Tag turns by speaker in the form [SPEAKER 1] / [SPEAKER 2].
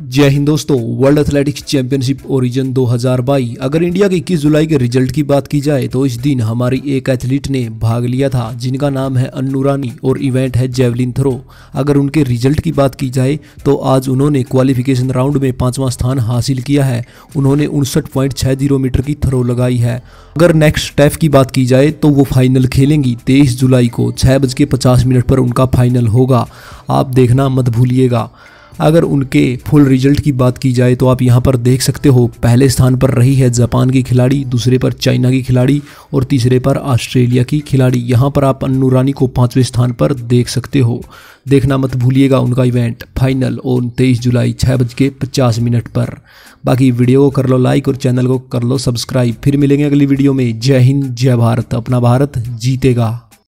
[SPEAKER 1] जय हिंद दोस्तों world athletics championship origin 2022 अगर इंडिया के 21 जुलाई के रिज़ल्ट की बात की जाए तो इस दिन हमारी एक एथलीट ने भाग लिया था, जिनका नाम है अन्नू रानी और इवेंट है जेवलिन थ्रो अगर उनके रिज़ल्ट की बात की जाए तो आज उन्होंने क्वालिफिकेशन राउंड में पांचवा स्थान हासिल किया है। उन्होंने उनसठ मीटर की थ्रो लगाई है। अगर नेक्स्ट स्टेप की बात की जाए तो वो फाइनल खेलेंगी तेईस जुलाई को छः बज के पचास मिनट पर उनका फाइनल होगा। आप देखना मत भूलिएगा। अगर उनके फुल रिज़ल्ट की बात की जाए तो आप यहाँ पर देख सकते हो, पहले स्थान पर रही है जापान की खिलाड़ी, दूसरे पर चाइना की खिलाड़ी और तीसरे पर ऑस्ट्रेलिया की खिलाड़ी। यहाँ पर आप अन्नू रानी को पाँचवें स्थान पर देख सकते हो। देखना मत भूलिएगा उनका इवेंट फाइनल और तेईस जुलाई छः बज के पचास मिनट पर। बाकी वीडियो को कर लो लाइक और चैनल को कर लो सब्सक्राइब फिर मिलेंगे अगली वीडियो में। जय हिंद, जय भारत। अपना भारत जीतेगा।